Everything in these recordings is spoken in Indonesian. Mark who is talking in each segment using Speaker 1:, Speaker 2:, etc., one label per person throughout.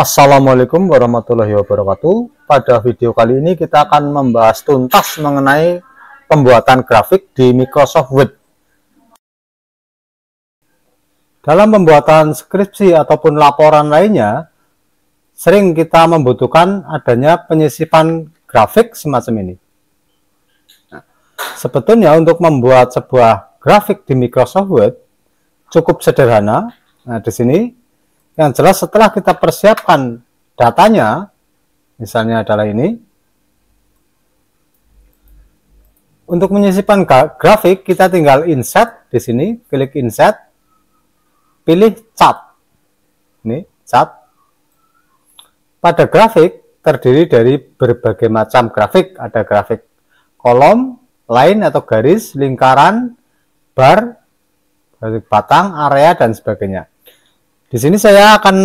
Speaker 1: Assalamualaikum warahmatullahi wabarakatuh. Pada video kali ini kita akan membahas tuntas mengenai pembuatan grafik di Microsoft Word. Dalam pembuatan skripsi ataupun laporan lainnya sering kita membutuhkan adanya penyisipan grafik semacam ini. Sebetulnya untuk membuat sebuah grafik di Microsoft Word cukup sederhana. Nah di sini yang jelas setelah kita persiapkan datanya, misalnya adalah ini, untuk menyisipkan grafik kita tinggal insert di sini, klik insert, pilih cat. Ini cat. Pada grafik terdiri dari berbagai macam grafik, ada grafik kolom, line atau garis, lingkaran, bar, batang, area dan sebagainya. Di sini saya akan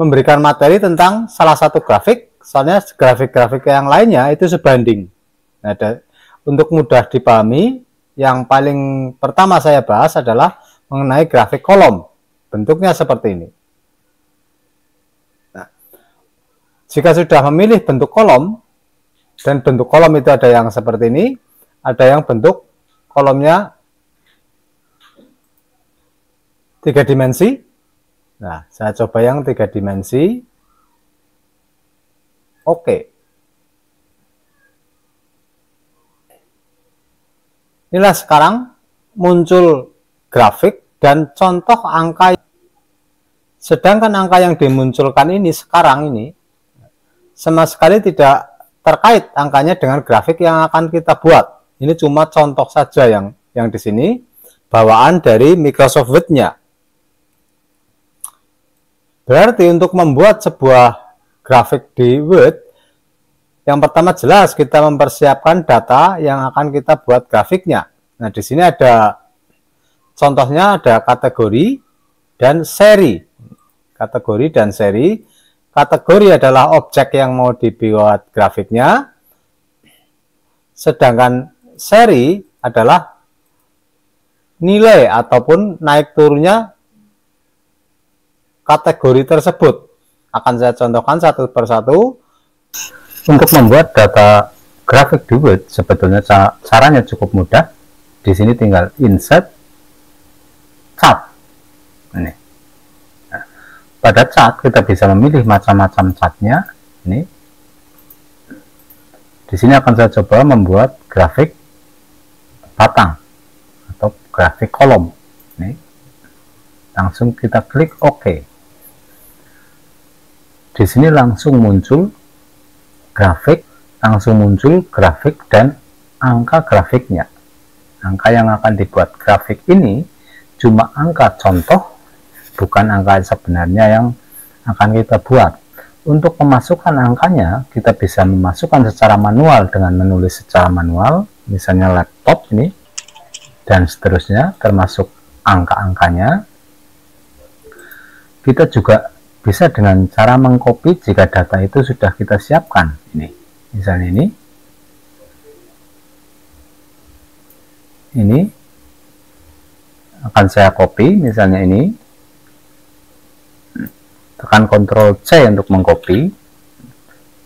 Speaker 1: memberikan materi tentang salah satu grafik, soalnya grafik-grafik yang lainnya itu sebanding. Nah, ada, untuk mudah dipahami, yang paling pertama saya bahas adalah mengenai grafik kolom. Bentuknya seperti ini. Nah, jika sudah memilih bentuk kolom, dan bentuk kolom itu ada yang seperti ini, ada yang bentuk kolomnya tiga dimensi, Nah, saya coba yang tiga dimensi. Oke. Inilah sekarang muncul grafik dan contoh angka. Sedangkan angka yang dimunculkan ini sekarang ini sama sekali tidak terkait angkanya dengan grafik yang akan kita buat. Ini cuma contoh saja yang yang di sini bawaan dari Microsoft Word-nya. Berarti untuk membuat sebuah grafik di Word, yang pertama jelas kita mempersiapkan data yang akan kita buat grafiknya. Nah, di sini ada contohnya ada kategori dan seri. Kategori dan seri. Kategori adalah objek yang mau dibuat grafiknya. Sedangkan seri adalah nilai ataupun naik turunnya kategori tersebut. Akan saya contohkan satu persatu. Untuk membuat data grafik Word, sebetulnya caranya cukup mudah. Di sini tinggal insert cat. Ini. Nah, pada cat kita bisa memilih macam-macam catnya. Ini. Di sini akan saya coba membuat grafik batang atau grafik kolom. Ini. Langsung kita klik OK di sini langsung muncul grafik, langsung muncul grafik dan angka grafiknya. Angka yang akan dibuat grafik ini cuma angka contoh, bukan angka sebenarnya yang akan kita buat. Untuk memasukkan angkanya, kita bisa memasukkan secara manual dengan menulis secara manual, misalnya laptop ini, dan seterusnya, termasuk angka-angkanya. Kita juga bisa dengan cara mengcopy jika data itu sudah kita siapkan. Ini misalnya ini. Ini akan saya copy misalnya ini. Tekan Ctrl C untuk mengcopy.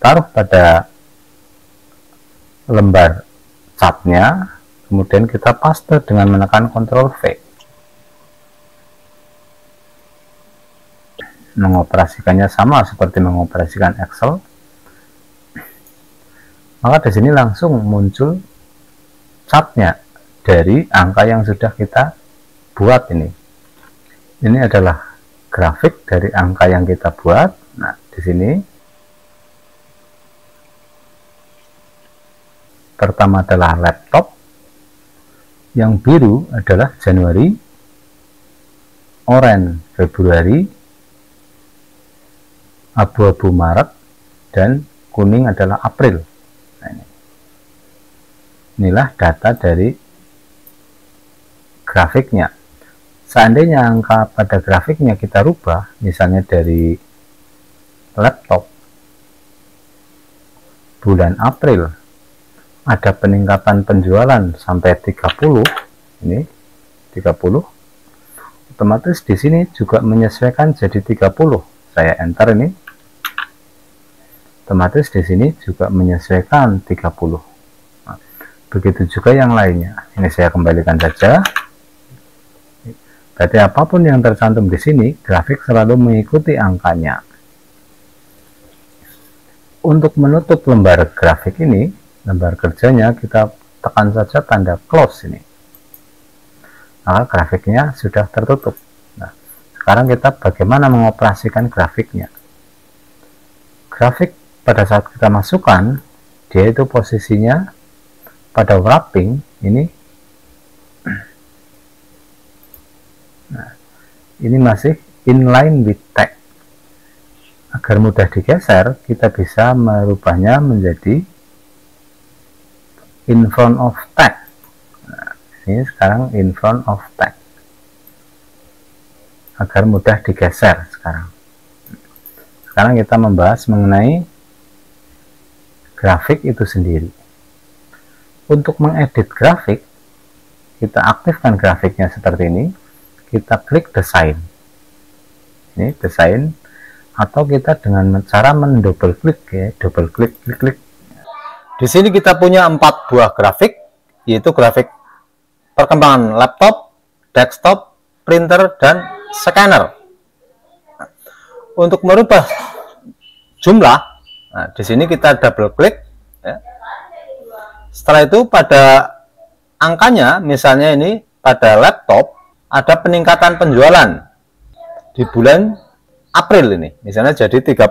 Speaker 1: Taruh pada lembar catnya kemudian kita paste dengan menekan Ctrl V mengoperasikannya sama seperti mengoperasikan Excel maka di sini langsung muncul catnya dari angka yang sudah kita buat ini. Ini adalah grafik dari angka yang kita buat. Nah di sini pertama adalah laptop yang biru adalah Januari orange Februari abu-abu Maret dan kuning adalah April. Nah, ini. inilah data dari grafiknya. Seandainya angka pada grafiknya kita rubah misalnya dari laptop bulan April ada peningkatan penjualan sampai 30 ini 30 otomatis di sini juga menyesuaikan jadi 30 saya enter ini otomatis di sini juga menyesuaikan 30 nah, begitu juga yang lainnya. Ini saya kembalikan saja. Berarti apa pun yang tercantum di sini grafik selalu mengikuti angkanya. Untuk menutup lembar grafik ini lembar kerjanya kita tekan saja tanda close ini. Maka grafiknya sudah tertutup. Nah sekarang kita bagaimana mengoperasikan grafiknya? Grafik pada saat kita masukkan dia itu posisinya pada wrapping ini. Nah, ini masih inline with text agar mudah digeser kita bisa merubahnya menjadi in front of tag. Nah, ini sekarang in front of tag. Agar mudah digeser sekarang. Sekarang kita membahas mengenai grafik itu sendiri. Untuk mengedit grafik kita aktifkan grafiknya seperti ini. Kita klik desain. Ini desain atau kita dengan cara mendouble klik ya double klik klik klik. Di sini kita punya empat buah grafik yaitu grafik perkembangan laptop desktop printer dan scanner. Untuk merubah jumlah nah, di sini kita double klik ya. setelah itu pada angkanya misalnya ini pada laptop ada peningkatan penjualan di bulan April ini misalnya jadi 30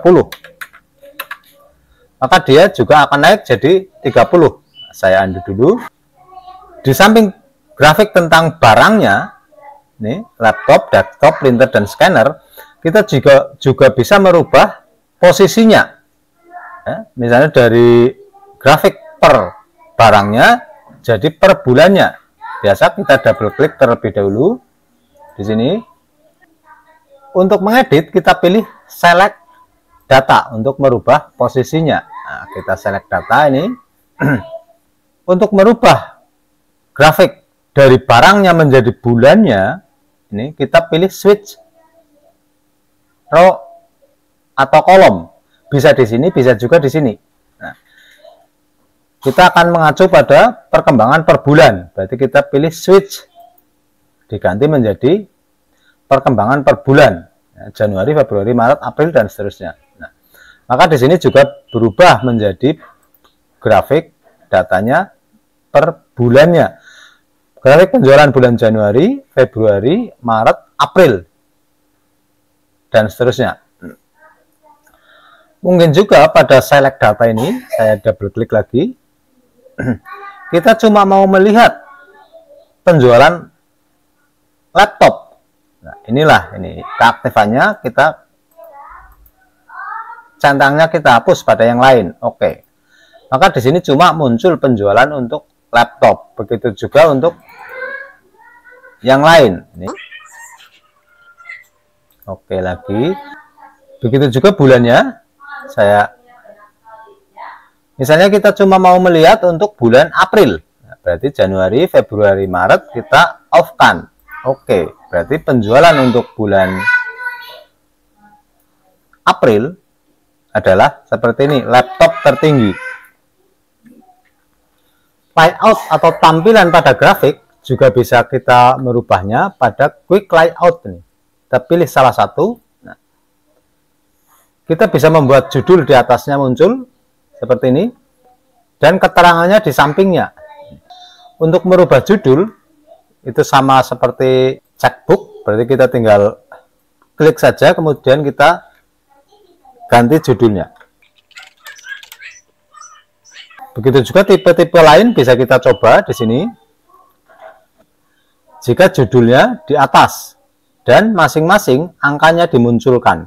Speaker 1: maka dia juga akan naik jadi 30 saya undo dulu. Di samping grafik tentang barangnya nih laptop, desktop, printer dan scanner kita juga juga bisa merubah posisinya ya, misalnya dari grafik per barangnya jadi per bulannya biasa kita double klik terlebih dahulu di sini untuk mengedit, kita pilih select data untuk merubah posisinya. Nah, kita select data ini. untuk merubah grafik dari barangnya menjadi bulannya, ini kita pilih switch row atau kolom. Bisa di sini, bisa juga di sini. Nah, kita akan mengacu pada perkembangan per bulan. Berarti kita pilih switch diganti menjadi perkembangan per bulan ya, Januari, Februari, Maret, April dan seterusnya. Nah, maka di sini juga berubah menjadi grafik datanya per bulannya. Grafik penjualan bulan Januari, Februari, Maret, April dan seterusnya. Mungkin juga pada select data ini, saya double klik lagi, kita cuma mau melihat penjualan laptop Nah, inilah ini keaktifannya kita centangnya kita hapus pada yang lain. Oke. Maka di sini cuma muncul penjualan untuk laptop. Begitu juga untuk yang lain. Ini. Oke lagi. Begitu juga bulannya. Saya misalnya kita cuma mau melihat untuk bulan April. Berarti Januari, Februari, Maret kita off kan. Oke, berarti penjualan untuk bulan April adalah seperti ini, laptop tertinggi. Layout atau tampilan pada grafik juga bisa kita merubahnya pada quick layout ini. Kita pilih salah satu. Kita bisa membuat judul di atasnya muncul seperti ini. Dan keterangannya di sampingnya. Untuk merubah judul, itu sama seperti checkbook. Berarti kita tinggal klik saja kemudian kita ganti judulnya. Begitu juga tipe-tipe lain bisa kita coba di sini. Jika judulnya di atas dan masing-masing angkanya dimunculkan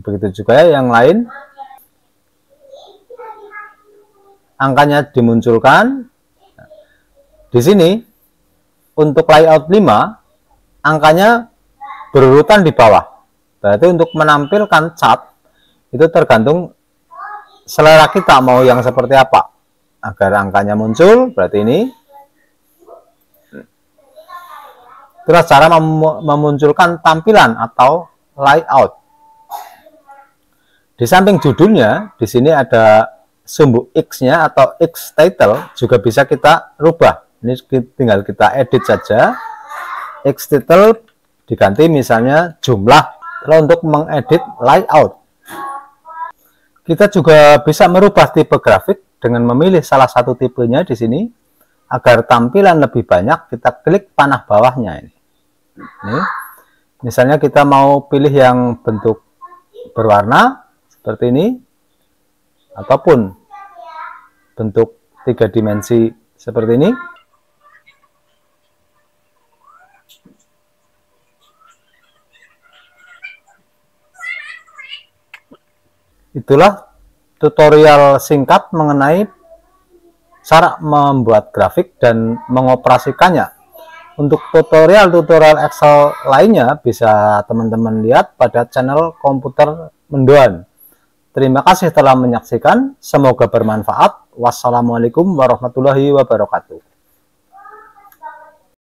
Speaker 1: begitu juga yang lain. Angkanya dimunculkan. Di sini untuk layout 5 angkanya berurutan di bawah. Berarti untuk menampilkan cat itu tergantung selera kita mau yang seperti apa. Agar angkanya muncul berarti ini. Terus cara mem memunculkan tampilan atau layout Di samping judulnya, di sini ada sumbu X-nya atau X title juga bisa kita rubah. Ini tinggal kita edit saja. X title diganti misalnya jumlah. Lalu untuk mengedit layout. Kita juga bisa merubah tipe grafik dengan memilih salah satu tipenya di sini agar tampilan lebih banyak kita klik panah bawahnya ini. Ini misalnya kita mau pilih yang bentuk berwarna seperti ini ataupun bentuk tiga dimensi seperti ini. Itulah tutorial singkat mengenai cara membuat grafik dan mengoperasikannya. Untuk tutorial-tutorial Excel lainnya bisa teman-teman lihat pada channel komputer mendoan Terima kasih telah menyaksikan. Semoga bermanfaat. Wassalamualaikum warahmatullahi wabarakatuh.